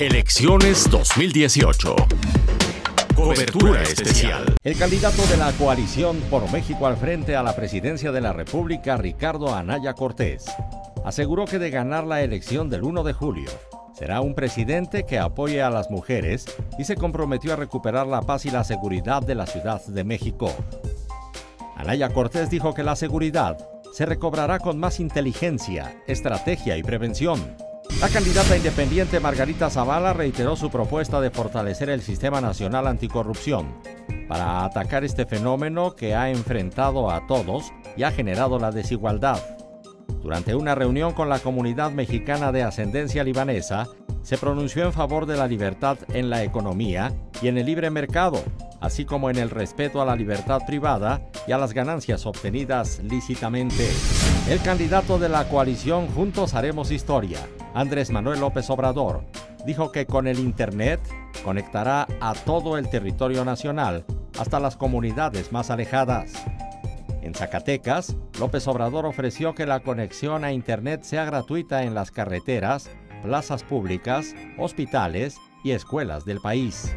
Elecciones 2018. Cobertura especial. El candidato de la coalición por México al frente a la presidencia de la República, Ricardo Anaya Cortés, aseguró que de ganar la elección del 1 de julio, será un presidente que apoye a las mujeres y se comprometió a recuperar la paz y la seguridad de la Ciudad de México. Anaya Cortés dijo que la seguridad se recobrará con más inteligencia, estrategia y prevención la candidata independiente Margarita Zavala reiteró su propuesta de fortalecer el Sistema Nacional Anticorrupción para atacar este fenómeno que ha enfrentado a todos y ha generado la desigualdad. Durante una reunión con la comunidad mexicana de ascendencia libanesa, se pronunció en favor de la libertad en la economía y en el libre mercado, así como en el respeto a la libertad privada y a las ganancias obtenidas lícitamente. El candidato de la coalición Juntos Haremos Historia Andrés Manuel López Obrador, dijo que con el Internet conectará a todo el territorio nacional, hasta las comunidades más alejadas. En Zacatecas, López Obrador ofreció que la conexión a Internet sea gratuita en las carreteras, plazas públicas, hospitales y escuelas del país.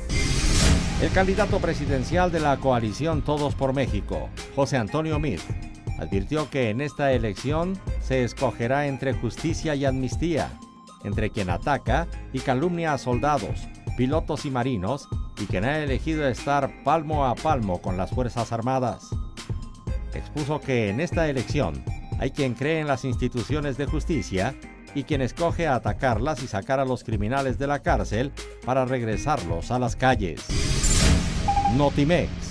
El candidato presidencial de la coalición Todos por México, José Antonio Mir, advirtió que en esta elección se escogerá entre justicia y amnistía, entre quien ataca y calumnia a soldados, pilotos y marinos, y quien ha elegido estar palmo a palmo con las Fuerzas Armadas. Expuso que en esta elección hay quien cree en las instituciones de justicia y quien escoge atacarlas y sacar a los criminales de la cárcel para regresarlos a las calles. Notimex